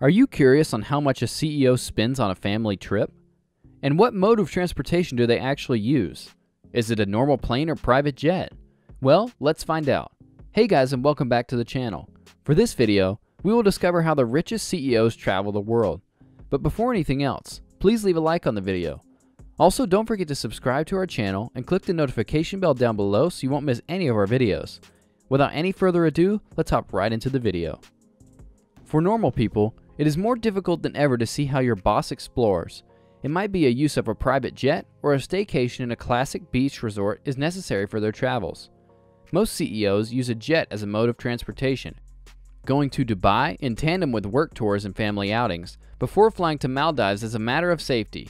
Are you curious on how much a CEO spends on a family trip? And what mode of transportation do they actually use? Is it a normal plane or private jet? Well, let's find out. Hey guys and welcome back to the channel. For this video, we will discover how the richest CEOs travel the world. But before anything else, please leave a like on the video. Also, don't forget to subscribe to our channel and click the notification bell down below so you won't miss any of our videos. Without any further ado, let's hop right into the video. For normal people, it is more difficult than ever to see how your boss explores. It might be a use of a private jet or a staycation in a classic beach resort is necessary for their travels. Most CEOs use a jet as a mode of transportation, going to Dubai in tandem with work tours and family outings, before flying to Maldives as a matter of safety.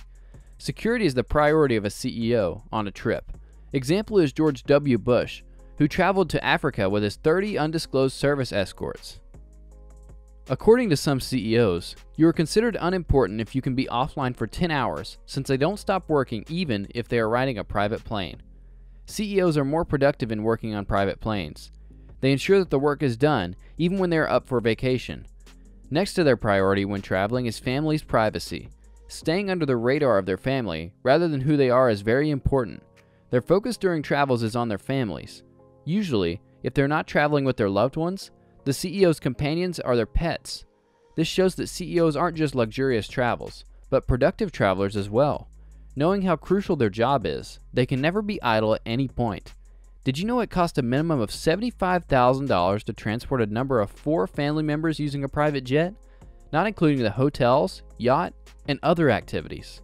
Security is the priority of a CEO on a trip. Example is George W. Bush, who traveled to Africa with his 30 undisclosed service escorts. According to some CEOs, you are considered unimportant if you can be offline for 10 hours, since they don't stop working even if they are riding a private plane. CEOs are more productive in working on private planes. They ensure that the work is done, even when they are up for vacation. Next to their priority when traveling is family's privacy. Staying under the radar of their family, rather than who they are, is very important. Their focus during travels is on their families. Usually, if they're not traveling with their loved ones, the CEO's companions are their pets. This shows that CEOs aren't just luxurious travels, but productive travelers as well. Knowing how crucial their job is, they can never be idle at any point. Did you know it costs a minimum of $75,000 to transport a number of four family members using a private jet? Not including the hotels, yacht, and other activities.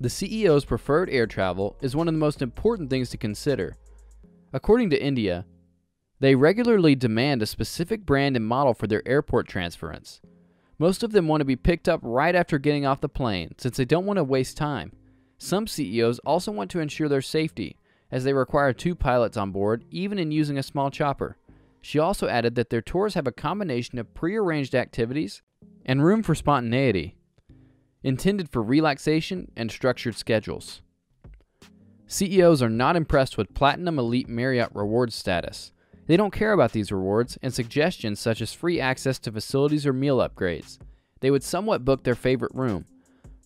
The CEO's preferred air travel is one of the most important things to consider. According to India, they regularly demand a specific brand and model for their airport transference. Most of them want to be picked up right after getting off the plane since they don't want to waste time. Some CEOs also want to ensure their safety as they require two pilots on board even in using a small chopper. She also added that their tours have a combination of prearranged activities and room for spontaneity, intended for relaxation and structured schedules. CEOs are not impressed with Platinum Elite Marriott Rewards status. They don't care about these rewards and suggestions such as free access to facilities or meal upgrades. They would somewhat book their favorite room.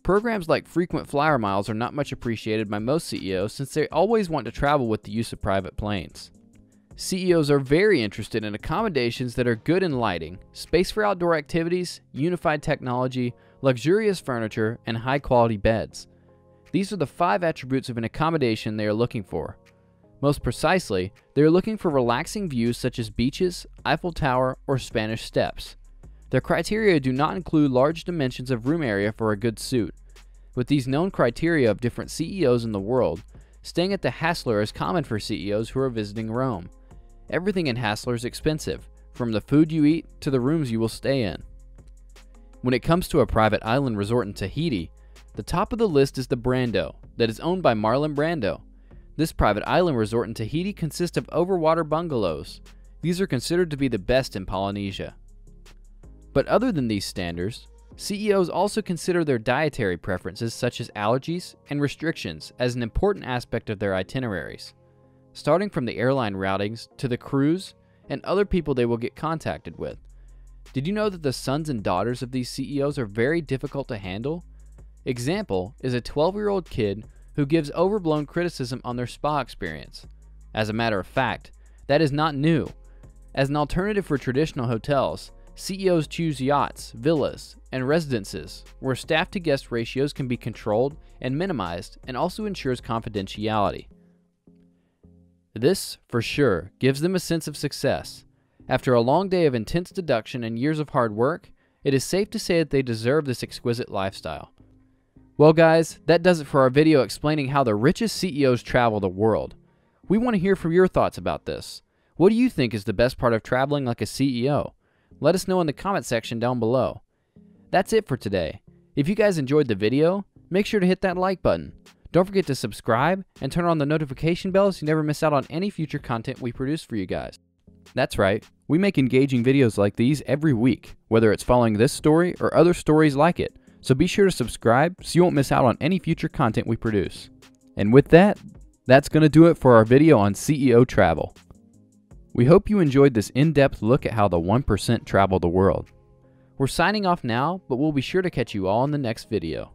Programs like frequent flyer miles are not much appreciated by most CEOs since they always want to travel with the use of private planes. CEOs are very interested in accommodations that are good in lighting, space for outdoor activities, unified technology, luxurious furniture, and high quality beds. These are the five attributes of an accommodation they are looking for. Most precisely, they are looking for relaxing views such as beaches, Eiffel Tower, or Spanish Steps. Their criteria do not include large dimensions of room area for a good suit. With these known criteria of different CEOs in the world, staying at the Hassler is common for CEOs who are visiting Rome. Everything in Hassler is expensive, from the food you eat to the rooms you will stay in. When it comes to a private island resort in Tahiti, the top of the list is the Brando, that is owned by Marlon Brando. This private island resort in Tahiti consists of overwater bungalows. These are considered to be the best in Polynesia. But other than these standards, CEOs also consider their dietary preferences such as allergies and restrictions as an important aspect of their itineraries. Starting from the airline routings to the crews and other people they will get contacted with. Did you know that the sons and daughters of these CEOs are very difficult to handle? Example is a 12 year old kid who gives overblown criticism on their spa experience. As a matter of fact, that is not new. As an alternative for traditional hotels, CEOs choose yachts, villas, and residences where staff to guest ratios can be controlled and minimized and also ensures confidentiality. This, for sure, gives them a sense of success. After a long day of intense deduction and years of hard work, it is safe to say that they deserve this exquisite lifestyle. Well, guys, that does it for our video explaining how the richest CEOs travel the world. We want to hear from your thoughts about this. What do you think is the best part of traveling like a CEO? Let us know in the comment section down below. That's it for today. If you guys enjoyed the video, make sure to hit that like button. Don't forget to subscribe and turn on the notification bell so you never miss out on any future content we produce for you guys. That's right, we make engaging videos like these every week, whether it's following this story or other stories like it. So be sure to subscribe so you won't miss out on any future content we produce. And with that, that's going to do it for our video on CEO travel. We hope you enjoyed this in-depth look at how the 1% travel the world. We're signing off now, but we'll be sure to catch you all in the next video.